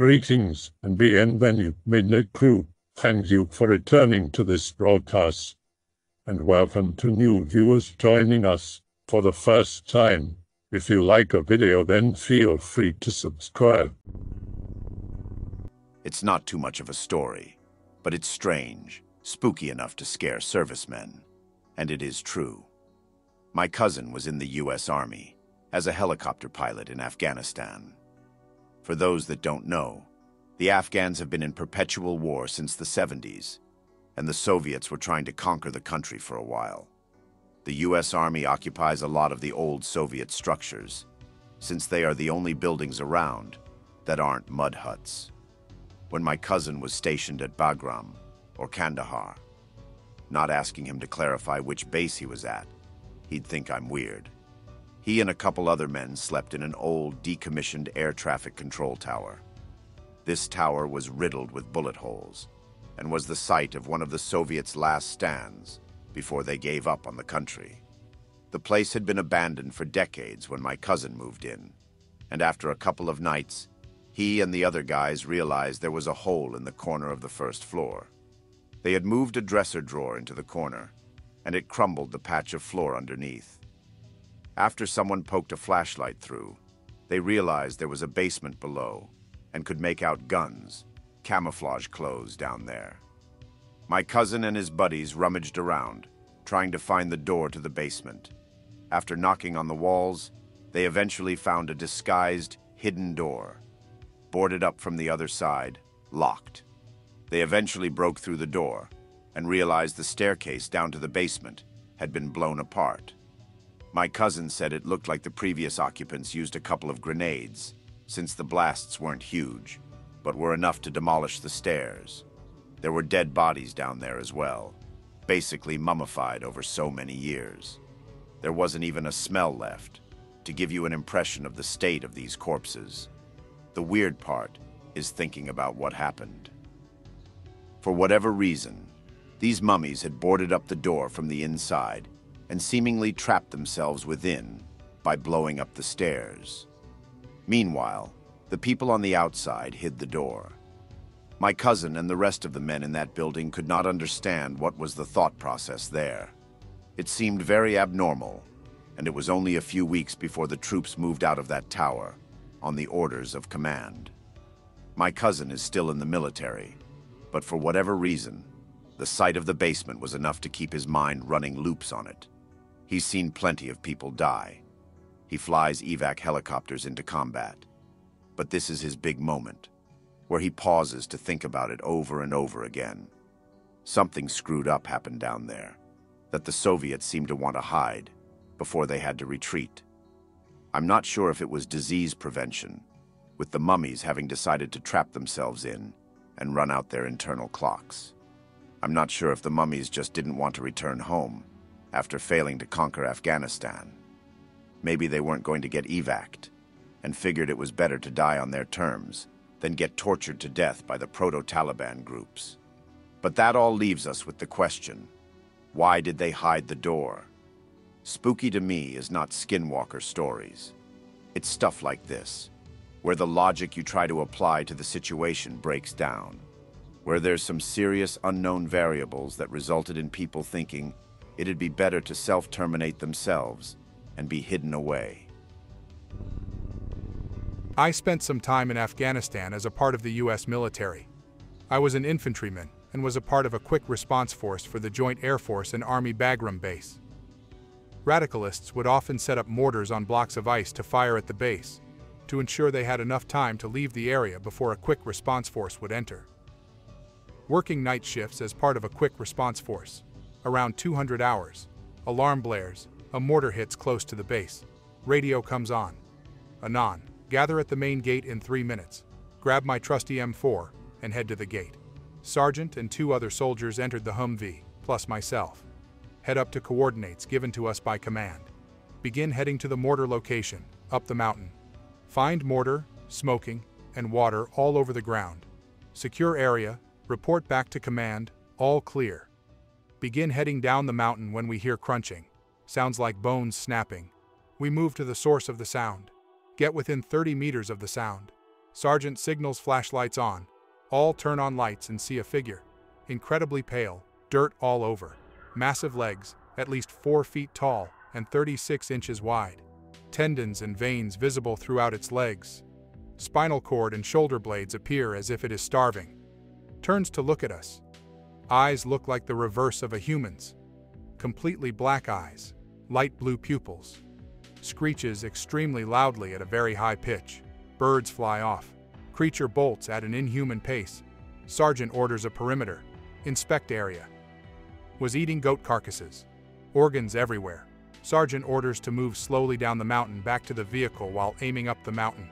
Greetings and bienvenue, Midnight Crew. Thank you for returning to this broadcast. And welcome to new viewers joining us for the first time. If you like a video, then feel free to subscribe. It's not too much of a story, but it's strange, spooky enough to scare servicemen. And it is true. My cousin was in the U.S. Army as a helicopter pilot in Afghanistan. For those that don't know, the Afghans have been in perpetual war since the 70s, and the Soviets were trying to conquer the country for a while. The U.S. Army occupies a lot of the old Soviet structures, since they are the only buildings around that aren't mud huts. When my cousin was stationed at Bagram, or Kandahar, not asking him to clarify which base he was at, he'd think I'm weird. He and a couple other men slept in an old, decommissioned air traffic control tower. This tower was riddled with bullet holes and was the site of one of the Soviets' last stands before they gave up on the country. The place had been abandoned for decades when my cousin moved in, and after a couple of nights, he and the other guys realized there was a hole in the corner of the first floor. They had moved a dresser drawer into the corner, and it crumbled the patch of floor underneath. After someone poked a flashlight through, they realized there was a basement below and could make out guns, camouflage clothes down there. My cousin and his buddies rummaged around, trying to find the door to the basement. After knocking on the walls, they eventually found a disguised, hidden door. Boarded up from the other side, locked. They eventually broke through the door and realized the staircase down to the basement had been blown apart. My cousin said it looked like the previous occupants used a couple of grenades, since the blasts weren't huge, but were enough to demolish the stairs. There were dead bodies down there as well, basically mummified over so many years. There wasn't even a smell left, to give you an impression of the state of these corpses. The weird part is thinking about what happened. For whatever reason, these mummies had boarded up the door from the inside and seemingly trapped themselves within by blowing up the stairs. Meanwhile, the people on the outside hid the door. My cousin and the rest of the men in that building could not understand what was the thought process there. It seemed very abnormal, and it was only a few weeks before the troops moved out of that tower on the orders of command. My cousin is still in the military, but for whatever reason, the sight of the basement was enough to keep his mind running loops on it. He's seen plenty of people die. He flies evac helicopters into combat. But this is his big moment, where he pauses to think about it over and over again. Something screwed up happened down there, that the Soviets seemed to want to hide before they had to retreat. I'm not sure if it was disease prevention, with the mummies having decided to trap themselves in and run out their internal clocks. I'm not sure if the mummies just didn't want to return home after failing to conquer Afghanistan. Maybe they weren't going to get evac'd and figured it was better to die on their terms than get tortured to death by the proto-Taliban groups. But that all leaves us with the question, why did they hide the door? Spooky to me is not skinwalker stories. It's stuff like this, where the logic you try to apply to the situation breaks down, where there's some serious unknown variables that resulted in people thinking it'd be better to self-terminate themselves and be hidden away. I spent some time in Afghanistan as a part of the U.S. military. I was an infantryman and was a part of a quick response force for the Joint Air Force and Army Bagram base. Radicalists would often set up mortars on blocks of ice to fire at the base, to ensure they had enough time to leave the area before a quick response force would enter. Working night shifts as part of a quick response force, Around 200 hours. Alarm blares. A mortar hits close to the base. Radio comes on. Anon. Gather at the main gate in three minutes. Grab my trusty M4 and head to the gate. Sergeant and two other soldiers entered the Humvee, plus myself. Head up to coordinates given to us by command. Begin heading to the mortar location, up the mountain. Find mortar, smoking, and water all over the ground. Secure area, report back to command, all clear. Begin heading down the mountain when we hear crunching. Sounds like bones snapping. We move to the source of the sound. Get within 30 meters of the sound. Sergeant signals flashlights on. All turn on lights and see a figure. Incredibly pale, dirt all over. Massive legs, at least 4 feet tall and 36 inches wide. Tendons and veins visible throughout its legs. Spinal cord and shoulder blades appear as if it is starving. Turns to look at us. Eyes look like the reverse of a human's. Completely black eyes, light blue pupils. Screeches extremely loudly at a very high pitch. Birds fly off. Creature bolts at an inhuman pace. Sergeant orders a perimeter. Inspect area. Was eating goat carcasses. Organs everywhere. Sergeant orders to move slowly down the mountain back to the vehicle while aiming up the mountain.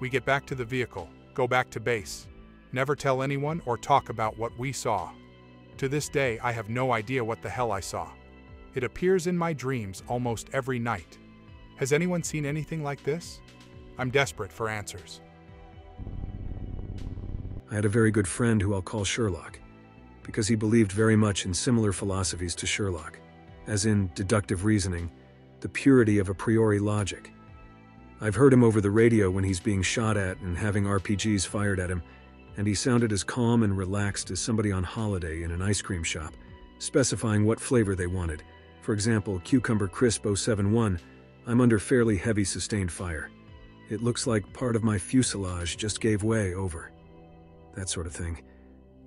We get back to the vehicle, go back to base. Never tell anyone or talk about what we saw. To this day, I have no idea what the hell I saw. It appears in my dreams almost every night. Has anyone seen anything like this? I'm desperate for answers. I had a very good friend who I'll call Sherlock, because he believed very much in similar philosophies to Sherlock, as in deductive reasoning, the purity of a priori logic. I've heard him over the radio when he's being shot at and having RPGs fired at him, and he sounded as calm and relaxed as somebody on holiday in an ice cream shop, specifying what flavor they wanted. For example, Cucumber Crisp 071, I'm under fairly heavy sustained fire. It looks like part of my fuselage just gave way over that sort of thing.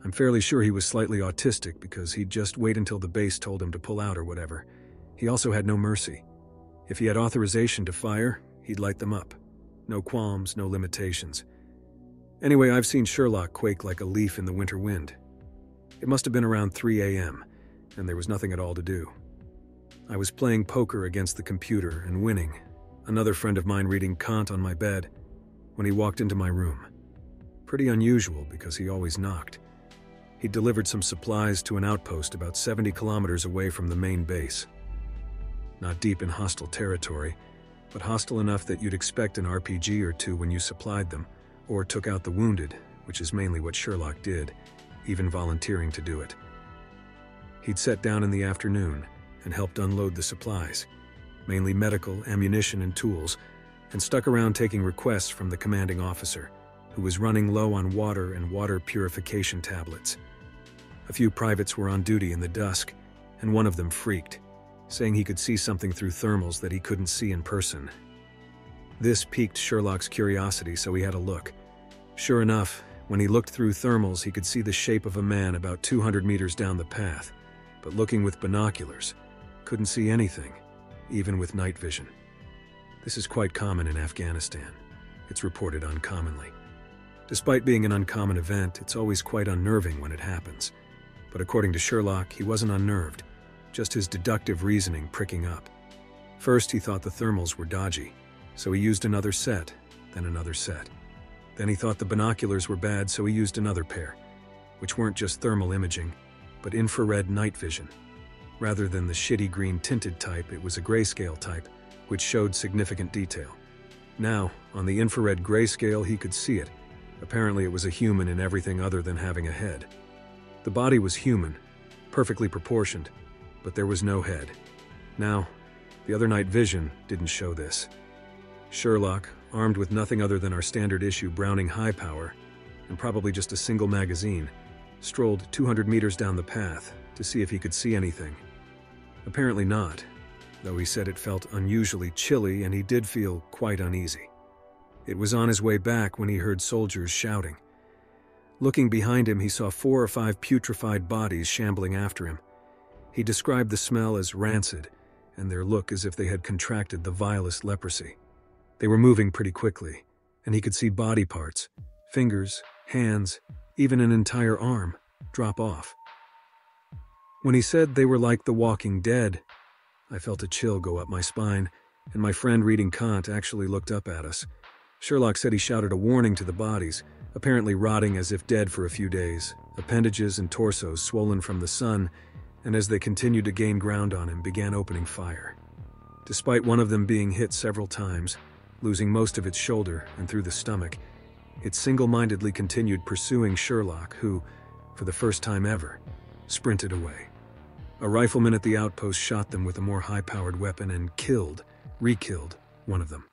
I'm fairly sure he was slightly autistic because he'd just wait until the base told him to pull out or whatever. He also had no mercy. If he had authorization to fire, he'd light them up. No qualms, no limitations. Anyway, I've seen Sherlock quake like a leaf in the winter wind. It must have been around 3 a.m., and there was nothing at all to do. I was playing poker against the computer and winning, another friend of mine reading Kant on my bed, when he walked into my room. Pretty unusual because he always knocked. He delivered some supplies to an outpost about 70 kilometers away from the main base. Not deep in hostile territory, but hostile enough that you'd expect an RPG or two when you supplied them, or took out the wounded, which is mainly what Sherlock did, even volunteering to do it. He'd sat down in the afternoon and helped unload the supplies, mainly medical, ammunition, and tools, and stuck around taking requests from the commanding officer who was running low on water and water purification tablets. A few privates were on duty in the dusk, and one of them freaked, saying he could see something through thermals that he couldn't see in person. This piqued Sherlock's curiosity, so he had a look. Sure enough, when he looked through thermals, he could see the shape of a man about 200 meters down the path, but looking with binoculars, couldn't see anything, even with night vision. This is quite common in Afghanistan. It's reported uncommonly. Despite being an uncommon event, it's always quite unnerving when it happens. But according to Sherlock, he wasn't unnerved, just his deductive reasoning pricking up. First, he thought the thermals were dodgy, so he used another set, then another set. Then he thought the binoculars were bad, so he used another pair, which weren't just thermal imaging, but infrared night vision. Rather than the shitty green tinted type, it was a grayscale type, which showed significant detail. Now, on the infrared grayscale, he could see it, Apparently it was a human in everything other than having a head. The body was human, perfectly proportioned, but there was no head. Now, the other night vision didn't show this. Sherlock, armed with nothing other than our standard issue Browning High Power, and probably just a single magazine, strolled 200 meters down the path to see if he could see anything. Apparently not, though he said it felt unusually chilly and he did feel quite uneasy. It was on his way back when he heard soldiers shouting. Looking behind him, he saw four or five putrefied bodies shambling after him. He described the smell as rancid, and their look as if they had contracted the vilest leprosy. They were moving pretty quickly, and he could see body parts, fingers, hands, even an entire arm, drop off. When he said they were like the walking dead, I felt a chill go up my spine, and my friend reading Kant actually looked up at us. Sherlock said he shouted a warning to the bodies, apparently rotting as if dead for a few days, appendages and torsos swollen from the sun, and as they continued to gain ground on him, began opening fire. Despite one of them being hit several times, losing most of its shoulder and through the stomach, it single-mindedly continued pursuing Sherlock, who, for the first time ever, sprinted away. A rifleman at the outpost shot them with a more high-powered weapon and killed, re-killed, one of them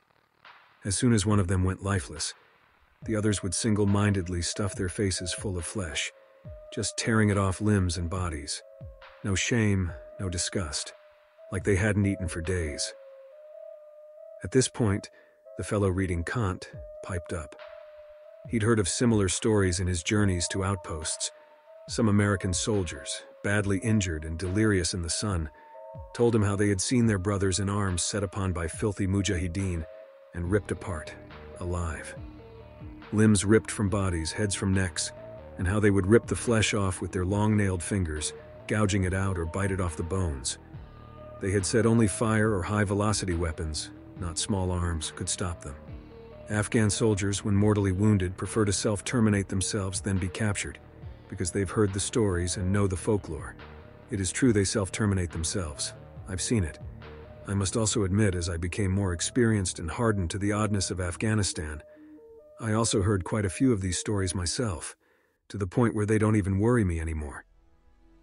as soon as one of them went lifeless. the others would single mindedly stuff their faces full of flesh, just tearing it off limbs and bodies. No shame, no disgust, like they hadn't eaten for days. At this point, the fellow reading Kant piped up. He'd heard of similar stories in his journeys to outposts. Some American soldiers, badly injured and delirious in the sun, told him how they had seen their brothers in arms set upon by filthy mujahideen and ripped apart, alive. Limbs ripped from bodies, heads from necks, and how they would rip the flesh off with their long-nailed fingers, gouging it out or bite it off the bones. They had said only fire or high-velocity weapons, not small arms, could stop them. Afghan soldiers, when mortally wounded, prefer to self-terminate themselves than be captured, because they've heard the stories and know the folklore. It is true they self-terminate themselves. I've seen it. I must also admit, as I became more experienced and hardened to the oddness of Afghanistan, I also heard quite a few of these stories myself, to the point where they don't even worry me anymore.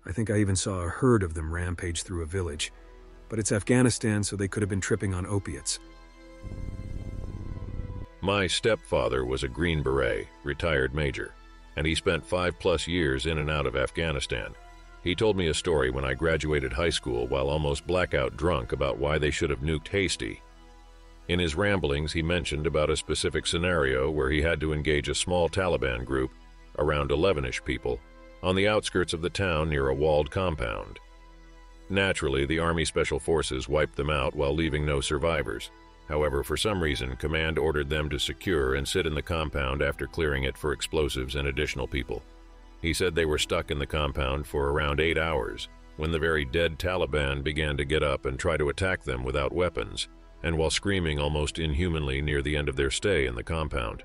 I think I even saw a herd of them rampage through a village, but it's Afghanistan, so they could have been tripping on opiates. My stepfather was a Green Beret, retired major, and he spent five plus years in and out of Afghanistan. He told me a story when I graduated high school while almost blackout drunk about why they should have nuked Hasty. In his ramblings, he mentioned about a specific scenario where he had to engage a small Taliban group, around 11-ish people, on the outskirts of the town near a walled compound. Naturally, the Army Special Forces wiped them out while leaving no survivors. However, for some reason, Command ordered them to secure and sit in the compound after clearing it for explosives and additional people. He said they were stuck in the compound for around eight hours when the very dead Taliban began to get up and try to attack them without weapons, and while screaming almost inhumanly near the end of their stay in the compound.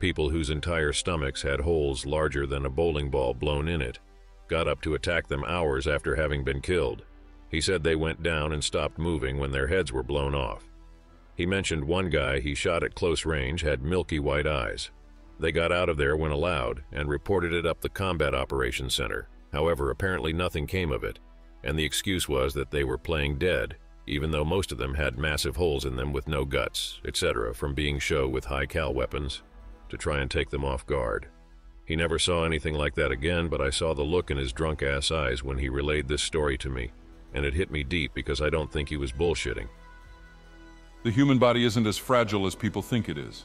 People whose entire stomachs had holes larger than a bowling ball blown in it got up to attack them hours after having been killed. He said they went down and stopped moving when their heads were blown off. He mentioned one guy he shot at close range had milky white eyes. They got out of there when allowed and reported it up the Combat Operations Center. However, apparently nothing came of it, and the excuse was that they were playing dead, even though most of them had massive holes in them with no guts, etc., from being show with high-cal weapons to try and take them off guard. He never saw anything like that again, but I saw the look in his drunk-ass eyes when he relayed this story to me, and it hit me deep because I don't think he was bullshitting. The human body isn't as fragile as people think it is.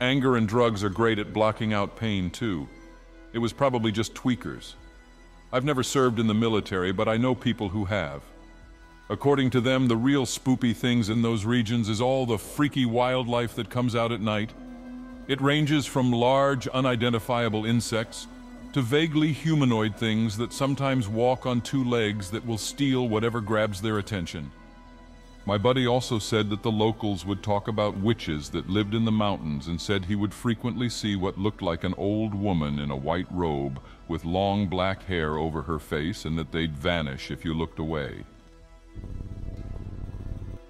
Anger and drugs are great at blocking out pain, too. It was probably just tweakers. I've never served in the military, but I know people who have. According to them, the real spoopy things in those regions is all the freaky wildlife that comes out at night. It ranges from large, unidentifiable insects to vaguely humanoid things that sometimes walk on two legs that will steal whatever grabs their attention. My buddy also said that the locals would talk about witches that lived in the mountains and said he would frequently see what looked like an old woman in a white robe with long black hair over her face and that they'd vanish if you looked away.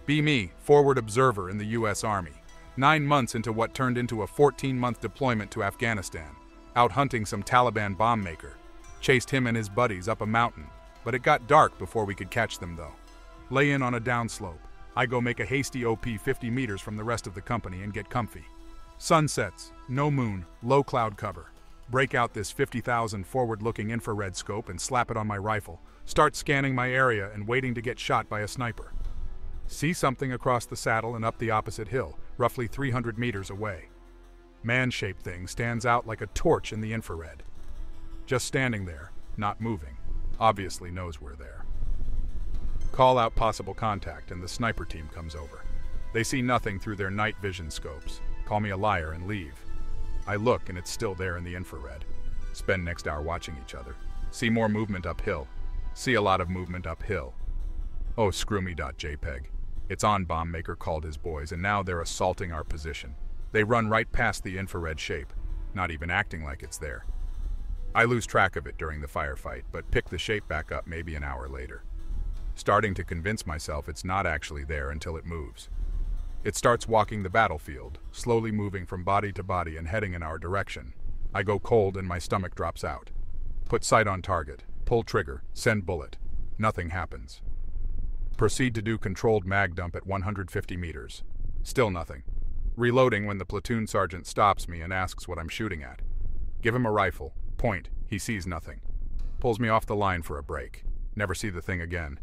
Be me, forward observer in the U.S. Army. Nine months into what turned into a 14-month deployment to Afghanistan, out hunting some Taliban bomb maker. Chased him and his buddies up a mountain, but it got dark before we could catch them though. Lay in on a downslope. I go make a hasty OP 50 meters from the rest of the company and get comfy. Sunsets, no moon, low cloud cover. Break out this 50,000 forward-looking infrared scope and slap it on my rifle. Start scanning my area and waiting to get shot by a sniper. See something across the saddle and up the opposite hill, roughly 300 meters away. Man-shaped thing stands out like a torch in the infrared. Just standing there, not moving, obviously knows we're there. Call out possible contact and the sniper team comes over. They see nothing through their night vision scopes, call me a liar and leave. I look and it's still there in the infrared. Spend next hour watching each other. See more movement uphill. See a lot of movement uphill. Oh, screw me. It's on bomb maker called his boys and now they're assaulting our position. They run right past the infrared shape, not even acting like it's there. I lose track of it during the firefight, but pick the shape back up maybe an hour later starting to convince myself it's not actually there until it moves. It starts walking the battlefield, slowly moving from body to body and heading in our direction. I go cold and my stomach drops out. Put sight on target, pull trigger, send bullet. Nothing happens. Proceed to do controlled mag dump at 150 meters. Still nothing. reloading when the platoon sergeant stops me and asks what I'm shooting at. Give him a rifle. Point. He sees nothing. Pulls me off the line for a break. Never see the thing again.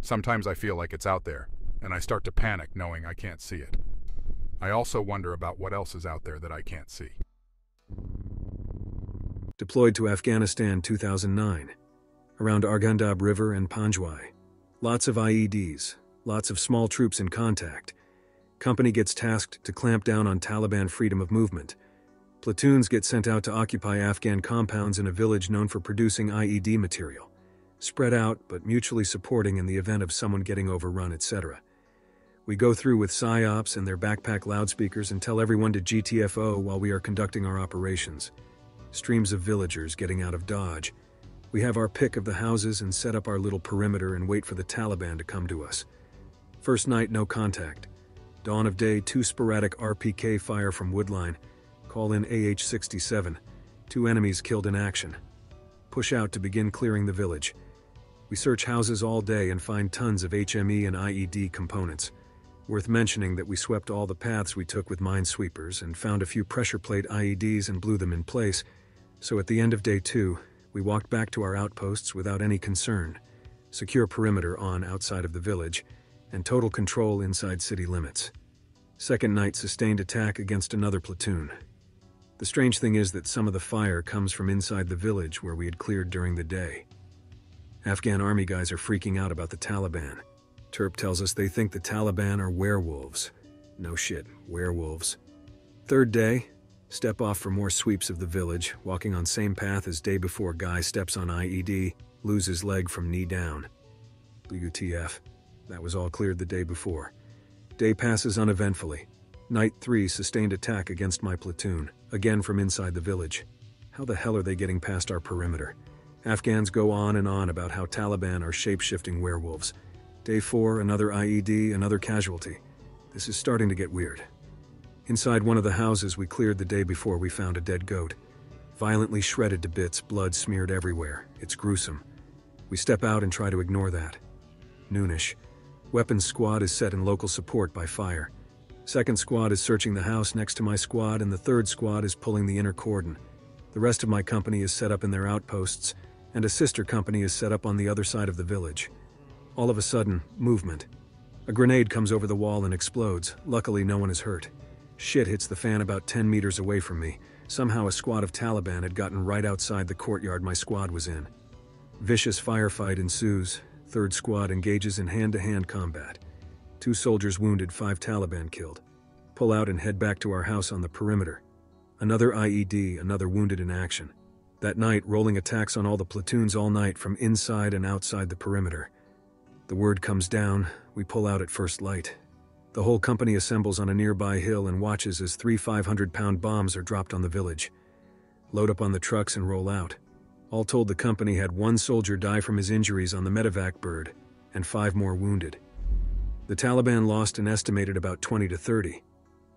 Sometimes I feel like it's out there, and I start to panic knowing I can't see it. I also wonder about what else is out there that I can't see. Deployed to Afghanistan 2009. Around Arghandab River and Panjwai. Lots of IEDs, lots of small troops in contact. Company gets tasked to clamp down on Taliban freedom of movement. Platoons get sent out to occupy Afghan compounds in a village known for producing IED material. Spread out, but mutually supporting in the event of someone getting overrun, etc. We go through with PSYOPs and their backpack loudspeakers and tell everyone to GTFO while we are conducting our operations. Streams of villagers getting out of Dodge. We have our pick of the houses and set up our little perimeter and wait for the Taliban to come to us. First night, no contact. Dawn of day, two sporadic RPK fire from Woodline. Call in AH-67. Two enemies killed in action. Push out to begin clearing the village. We search houses all day and find tons of HME and IED components. Worth mentioning that we swept all the paths we took with minesweepers and found a few pressure plate IEDs and blew them in place. So at the end of day two, we walked back to our outposts without any concern. Secure perimeter on outside of the village, and total control inside city limits. Second night sustained attack against another platoon. The strange thing is that some of the fire comes from inside the village where we had cleared during the day. Afghan army guys are freaking out about the Taliban. Terp tells us they think the Taliban are werewolves. No shit, werewolves. Third day, step off for more sweeps of the village, walking on same path as day before guy steps on IED, loses leg from knee down. WTF. That was all cleared the day before. Day passes uneventfully. Night 3 sustained attack against my platoon, again from inside the village. How the hell are they getting past our perimeter? Afghans go on and on about how Taliban are shape-shifting werewolves. Day 4, another IED, another casualty. This is starting to get weird. Inside one of the houses we cleared the day before we found a dead goat. Violently shredded to bits, blood smeared everywhere. It's gruesome. We step out and try to ignore that. Noonish. Weapons squad is set in local support by fire. Second squad is searching the house next to my squad and the third squad is pulling the inner cordon. The rest of my company is set up in their outposts, and a sister company is set up on the other side of the village. All of a sudden, movement. A grenade comes over the wall and explodes. Luckily, no one is hurt. Shit hits the fan about 10 meters away from me. Somehow a squad of Taliban had gotten right outside the courtyard my squad was in. Vicious firefight ensues, Third Squad engages in hand-to-hand combat. Two soldiers wounded, five Taliban killed. Pull out and head back to our house on the perimeter. Another IED, another wounded in action. That night, rolling attacks on all the platoons all night from inside and outside the perimeter. The word comes down, we pull out at first light. The whole company assembles on a nearby hill and watches as three 500-pound bombs are dropped on the village. Load up on the trucks and roll out. All told, the company had one soldier die from his injuries on the medevac bird, and five more wounded. The Taliban lost an estimated about 20 to 30.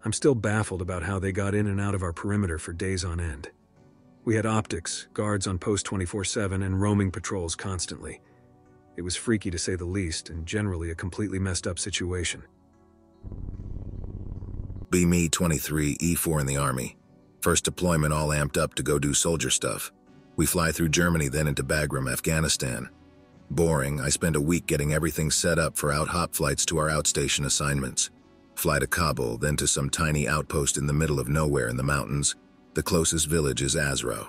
I'm still baffled about how they got in and out of our perimeter for days on end. We had optics, guards on post 24-7, and roaming patrols constantly. It was freaky to say the least, and generally a completely messed up situation. Be me 23, E4 in the Army. First deployment all amped up to go do soldier stuff. We fly through Germany, then into Bagram, Afghanistan. Boring, I spend a week getting everything set up for out-hop flights to our outstation assignments. Fly to Kabul, then to some tiny outpost in the middle of nowhere in the mountains. The closest village is Azro.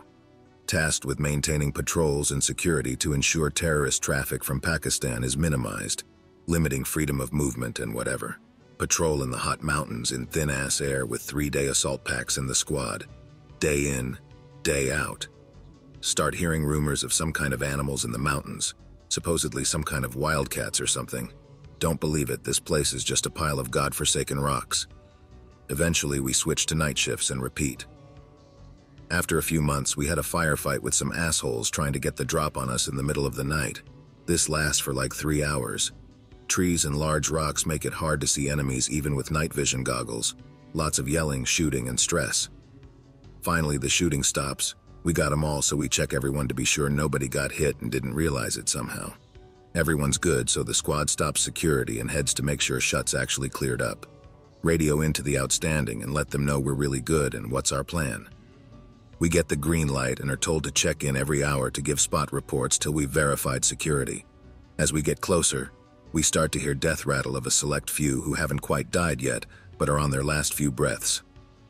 Tasked with maintaining patrols and security to ensure terrorist traffic from Pakistan is minimized, limiting freedom of movement and whatever. Patrol in the hot mountains in thin-ass air with three-day assault packs in the squad. Day in, day out. Start hearing rumors of some kind of animals in the mountains, supposedly some kind of wildcats or something. Don't believe it, this place is just a pile of god-forsaken rocks. Eventually, we switch to night shifts and repeat. After a few months, we had a firefight with some assholes trying to get the drop on us in the middle of the night. This lasts for like three hours. Trees and large rocks make it hard to see enemies even with night vision goggles. Lots of yelling, shooting, and stress. Finally, the shooting stops, we got them all, so we check everyone to be sure nobody got hit and didn't realize it somehow. Everyone's good, so the squad stops security and heads to make sure shut's actually cleared up. radio into the outstanding and let them know we're really good and what's our plan. We get the green light and are told to check in every hour to give spot reports till we've verified security. As we get closer, we start to hear death rattle of a select few who haven't quite died yet, but are on their last few breaths.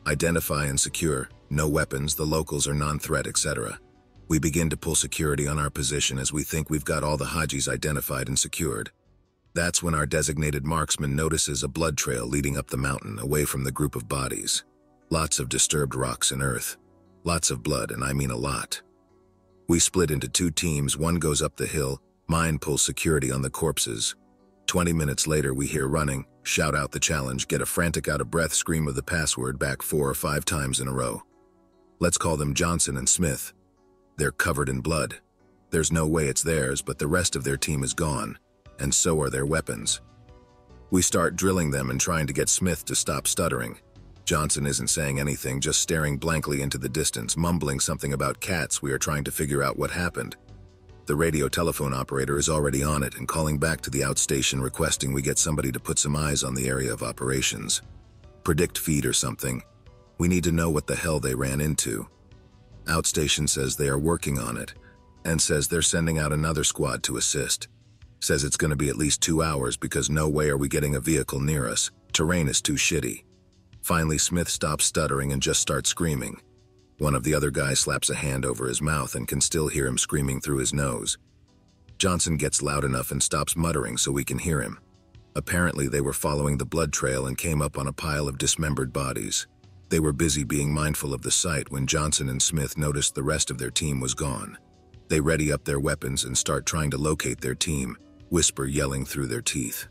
Identify and secure, no weapons, the locals are non-threat, etc. We begin to pull security on our position as we think we've got all the Hajis identified and secured. That's when our designated marksman notices a blood trail leading up the mountain away from the group of bodies. Lots of disturbed rocks and earth. Lots of blood, and I mean a lot. We split into two teams, one goes up the hill, mine pulls security on the corpses. Twenty minutes later, we hear running, shout out the challenge, get a frantic out-of-breath scream of the password back four or five times in a row. Let's call them Johnson and Smith. They're covered in blood. There's no way it's theirs, but the rest of their team is gone, and so are their weapons. We start drilling them and trying to get Smith to stop stuttering. Johnson isn't saying anything, just staring blankly into the distance, mumbling something about cats we are trying to figure out what happened. The radio telephone operator is already on it and calling back to the outstation requesting we get somebody to put some eyes on the area of operations. Predator feed or something. We need to know what the hell they ran into. Outstation says they are working on it and says they're sending out another squad to assist. Says it's going to be at least two hours because no way are we getting a vehicle near us. Terrain is too shitty. Finally, Smith stops stuttering and just starts screaming. One of the other guys slaps a hand over his mouth and can still hear him screaming through his nose. Johnson gets loud enough and stops muttering so we can hear him. Apparently, they were following the blood trail and came up on a pile of dismembered bodies. They were busy being mindful of the sight when Johnson and Smith noticed the rest of their team was gone. They ready up their weapons and start trying to locate their team, whisper yelling through their teeth.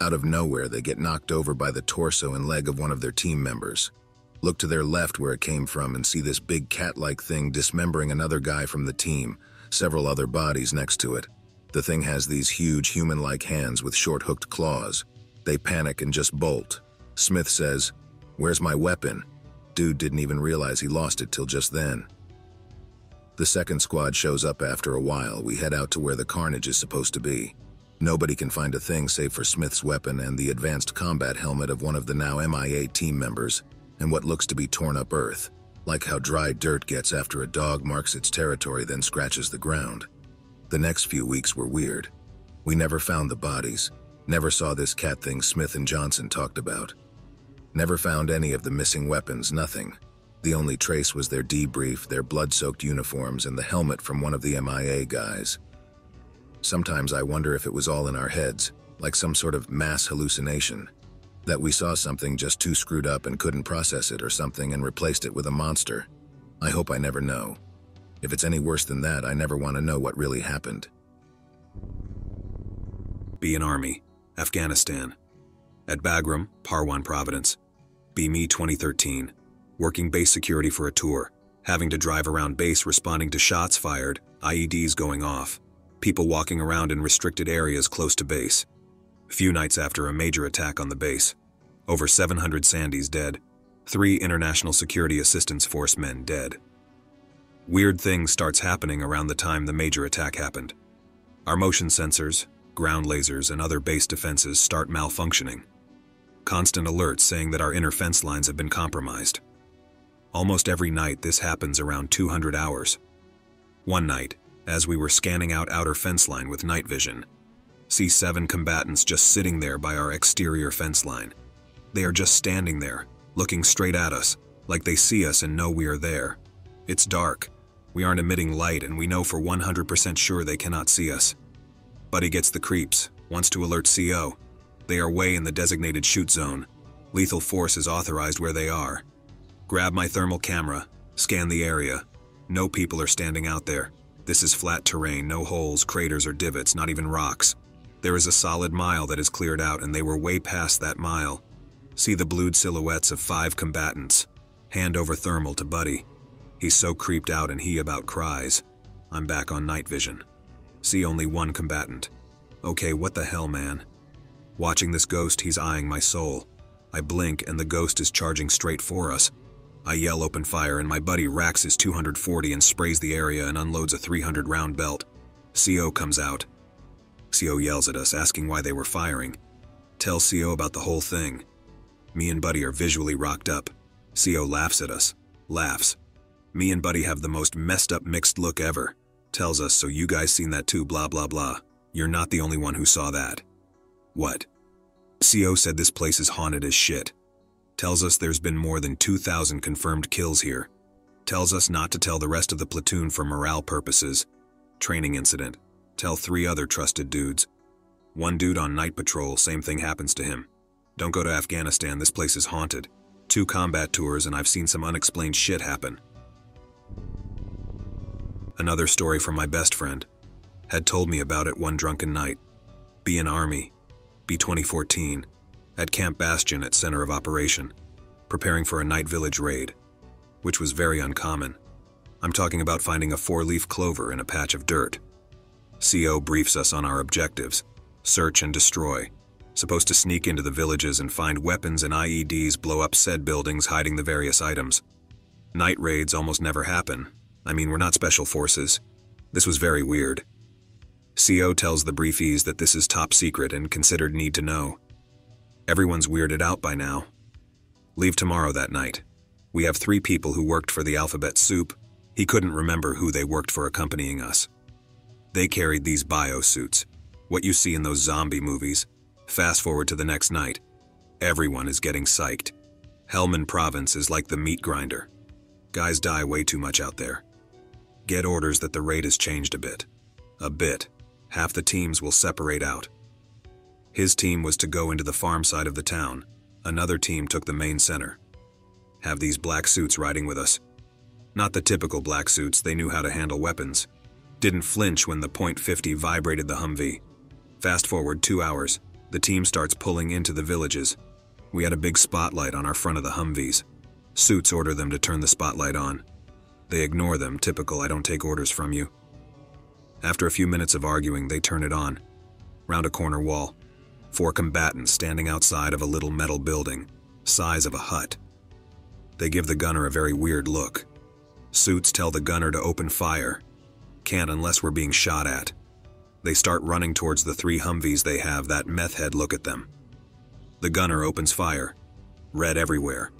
Out of nowhere, they get knocked over by the torso and leg of one of their team members. Look to their left where it came from and see this big cat-like thing dismembering another guy from the team, several other bodies next to it. The thing has these huge human-like hands with short-hooked claws. They panic and just bolt. Smith says, Where's my weapon? Dude didn't even realize he lost it till just then. The second squad shows up after a while. We head out to where the carnage is supposed to be. Nobody can find a thing save for Smith's weapon and the advanced combat helmet of one of the now MIA team members, and what looks to be torn up earth, like how dry dirt gets after a dog marks its territory then scratches the ground. The next few weeks were weird. We never found the bodies, never saw this cat thing Smith and Johnson talked about. Never found any of the missing weapons, nothing. The only trace was their debrief, their blood-soaked uniforms, and the helmet from one of the MIA guys. Sometimes I wonder if it was all in our heads, like some sort of mass hallucination. That we saw something just too screwed up and couldn't process it or something and replaced it with a monster. I hope I never know. If it's any worse than that, I never want to know what really happened. Be an Army, Afghanistan. At Bagram, Parwan Providence. Be me 2013. Working base security for a tour. Having to drive around base responding to shots fired, IEDs going off people walking around in restricted areas close to base. A few nights after a major attack on the base, over 700 Sandys dead, three International Security Assistance Force men dead. Weird things starts happening around the time the major attack happened. Our motion sensors, ground lasers, and other base defenses start malfunctioning. Constant alerts saying that our inner fence lines have been compromised. Almost every night this happens around 200 hours. One night, as we were scanning out outer fence line with night vision. See seven combatants just sitting there by our exterior fence line. They are just standing there, looking straight at us, like they see us and know we are there. It's dark. We aren't emitting light and we know for 100% sure they cannot see us. Buddy gets the creeps, wants to alert CO. They are way in the designated shoot zone. Lethal force is authorized where they are. Grab my thermal camera, scan the area. No people are standing out there. This is flat terrain, no holes, craters, or divots, not even rocks. There is a solid mile that is cleared out, and they were way past that mile. See the blued silhouettes of five combatants. Hand over thermal to Buddy. He's so creeped out and he about cries. I'm back on night vision. See only one combatant. Okay, what the hell, man? Watching this ghost, he's eyeing my soul. I blink and the ghost is charging straight for us. I yell open fire and my buddy racks his 240 and sprays the area and unloads a 300 round belt. CO comes out. CO yells at us, asking why they were firing. Tell CO about the whole thing. Me and Buddy are visually rocked up. CO laughs at us. Laughs. Me and Buddy have the most messed up mixed look ever. Tells us, so you guys seen that too, blah blah blah. You're not the only one who saw that. What? CO said this place is haunted as shit. Tells us there's been more than 2,000 confirmed kills here. Tells us not to tell the rest of the platoon for morale purposes. Training incident. Tell three other trusted dudes. One dude on night patrol, same thing happens to him. Don't go to Afghanistan, this place is haunted. Two combat tours and I've seen some unexplained shit happen. Another story from my best friend. Had told me about it one drunken night. Be an Army. Be 2014. At Camp Bastion at Center of Operation. Preparing for a night village raid. Which was very uncommon. I'm talking about finding a four-leaf clover in a patch of dirt. CO briefs us on our objectives. Search and destroy. Supposed to sneak into the villages and find weapons and IEDs blow up said buildings hiding the various items. Night raids almost never happen, I mean, we're not special forces. This was very weird. CO tells the briefies that this is top secret and considered need to know. Everyone's weirded out by now. Leave tomorrow that night. We have three people who worked for the alphabet soup. He couldn't remember who they worked for accompanying us. They carried these bio suits, what you see in those zombie movies. Fast forward to the next night. Everyone is getting psyched. Helmand Province is like the meat grinder. Guys die way too much out there. Get orders that the rate has changed a bit. A bit. Half the teams will separate out. His team was to go into the farm side of the town. Another team took the main center. Have these black suits riding with us. Not the typical black suits, they knew how to handle weapons. Didn't flinch when the .50 vibrated the Humvee. Fast forward two hours, the team starts pulling into the villages. We had a big spotlight on our front of the Humvees. Suits order them to turn the spotlight on. They ignore them, typical I don't take orders from you. After a few minutes of arguing, they turn it on. Round a corner wall. Four combatants standing outside of a little metal building, size of a hut. They give the gunner a very weird look. Suits tell the gunner to open fire. Can't unless we're being shot at. They start running towards the three Humvees they have that meth head look at them. The gunner opens fire. Red everywhere.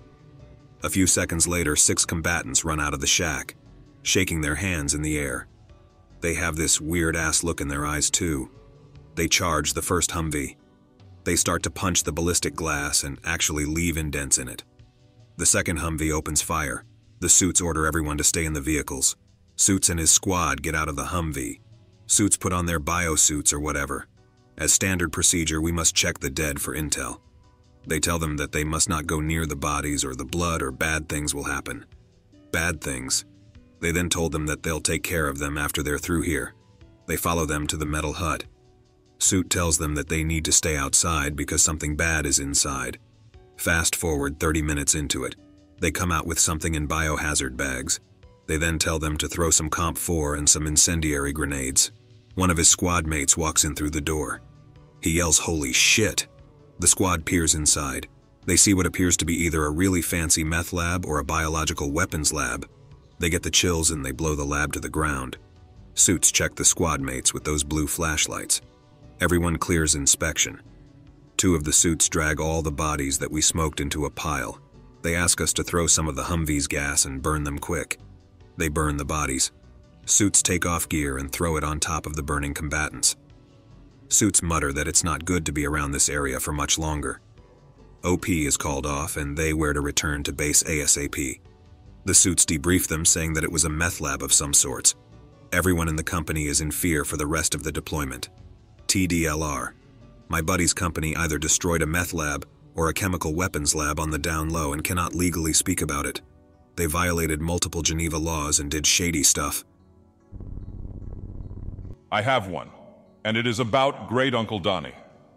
A few seconds later, six combatants run out of the shack, shaking their hands in the air. They have this weird-ass look in their eyes, too. They charge the first Humvee. They start to punch the ballistic glass and actually leave indents in it. The second Humvee opens fire. The suits order everyone to stay in the vehicles. Suits and his squad get out of the Humvee. Suits put on their biosuits or whatever. As standard procedure, we must check the dead for intel. They tell them that they must not go near the bodies or the blood or bad things will happen. Bad things. They then told them that they'll take care of them after they're through here. They follow them to the metal hut. Suit tells them that they need to stay outside because something bad is inside. Fast forward 30 minutes into it. They come out with something in biohazard bags. They then tell them to throw some Comp 4 and some incendiary grenades. One of his squad mates walks in through the door. He yells, holy shit, the squad peers inside. They see what appears to be either a really fancy meth lab or a biological weapons lab. They get the chills and they blow the lab to the ground. Suits check the squad mates with those blue flashlights. Everyone clears inspection. Two of the suits drag all the bodies that we smoked into a pile. They ask us to throw some of the Humvee's gas and burn them quick. They burn the bodies. Suits take off gear and throw it on top of the burning combatants. Suits mutter that it's not good to be around this area for much longer. OP is called off and they were to return to base ASAP. The suits debrief them saying that it was a meth lab of some sorts. Everyone in the company is in fear for the rest of the deployment. TDLR. My buddy's company either destroyed a meth lab or a chemical weapons lab on the down low and cannot legally speak about it. They violated multiple Geneva laws and did shady stuff. I have one and it is about Great Uncle Donnie.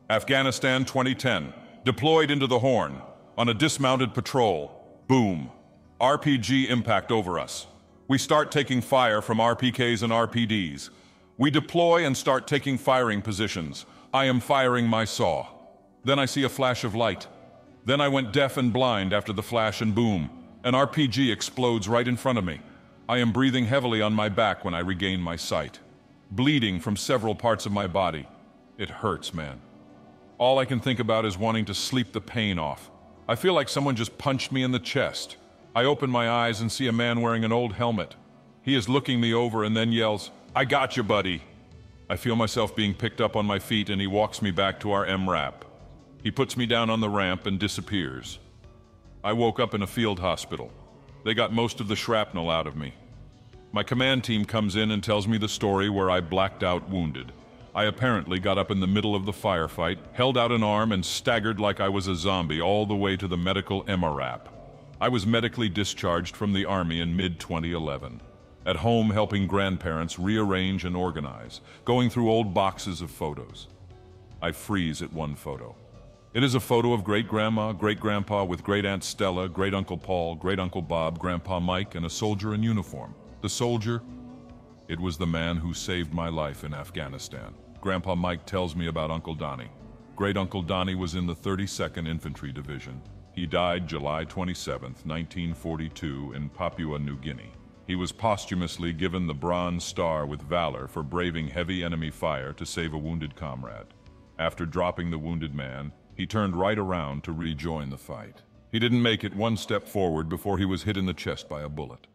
Afghanistan 2010, deployed into the Horn, on a dismounted patrol. Boom. RPG impact over us. We start taking fire from RPKs and RPDs. We deploy and start taking firing positions. I am firing my saw. Then I see a flash of light. Then I went deaf and blind after the flash and boom. An RPG explodes right in front of me. I am breathing heavily on my back when I regain my sight bleeding from several parts of my body. It hurts, man. All I can think about is wanting to sleep the pain off. I feel like someone just punched me in the chest. I open my eyes and see a man wearing an old helmet. He is looking me over and then yells, I got you, buddy. I feel myself being picked up on my feet and he walks me back to our MRAP. He puts me down on the ramp and disappears. I woke up in a field hospital. They got most of the shrapnel out of me. My command team comes in and tells me the story where I blacked out wounded. I apparently got up in the middle of the firefight, held out an arm, and staggered like I was a zombie all the way to the medical MRAP. I was medically discharged from the Army in mid-2011. At home helping grandparents rearrange and organize, going through old boxes of photos. I freeze at one photo. It is a photo of great-grandma, great-grandpa with great-aunt Stella, great-uncle Paul, great-uncle Bob, grandpa Mike, and a soldier in uniform. The soldier? It was the man who saved my life in Afghanistan. Grandpa Mike tells me about Uncle Donnie. Great-uncle Donnie was in the 32nd Infantry Division. He died July 27, 1942 in Papua New Guinea. He was posthumously given the Bronze Star with Valor for braving heavy enemy fire to save a wounded comrade. After dropping the wounded man, he turned right around to rejoin the fight. He didn't make it one step forward before he was hit in the chest by a bullet.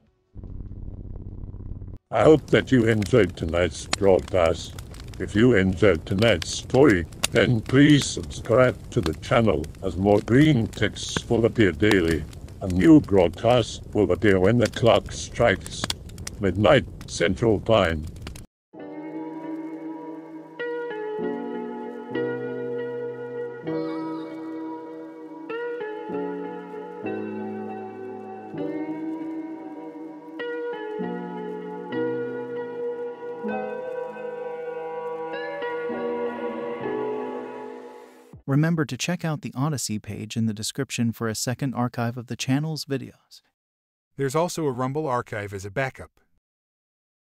I hope that you enjoyed tonight's broadcast. If you enjoyed tonight's story, then please subscribe to the channel as more green texts will appear daily. A new broadcast will appear when the clock strikes midnight Central Time. Remember to check out the Odysee page in the description for a second archive of the channel's videos. There's also a Rumble archive as a backup.